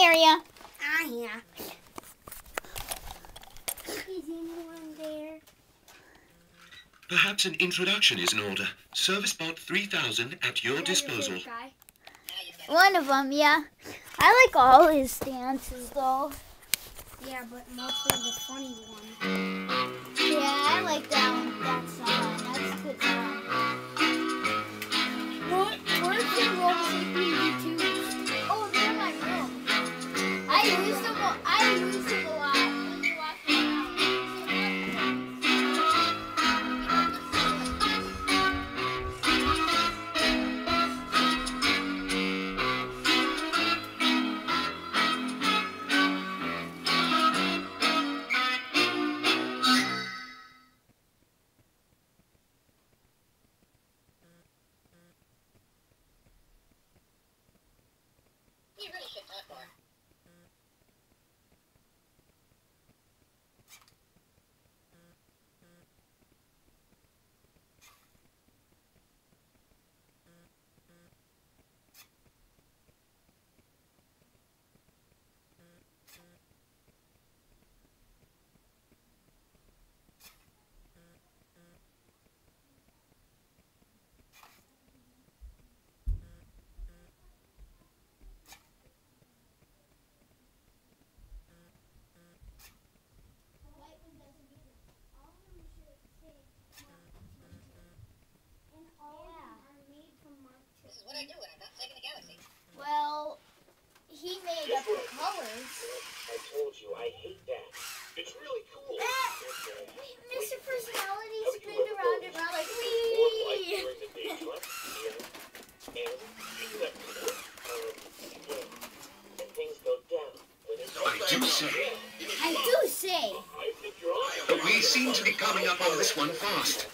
hear ah, you. Is anyone there? Perhaps an introduction is in order. Service bot 3000 at your disposal. One of them, yeah. I like all his dances, though. Yeah, but mostly the funny ones. Them. What I do when I'm not saving the galaxy. Well, he made up the colors. I told you, I hate that. It's really cool. Mr. Personality spin around and around like More like wee. during the day, right? Yeah. And except, um, yeah. And things go down when it's I do say, I do say. I think you're on. but we seem to be coming up on this one fast.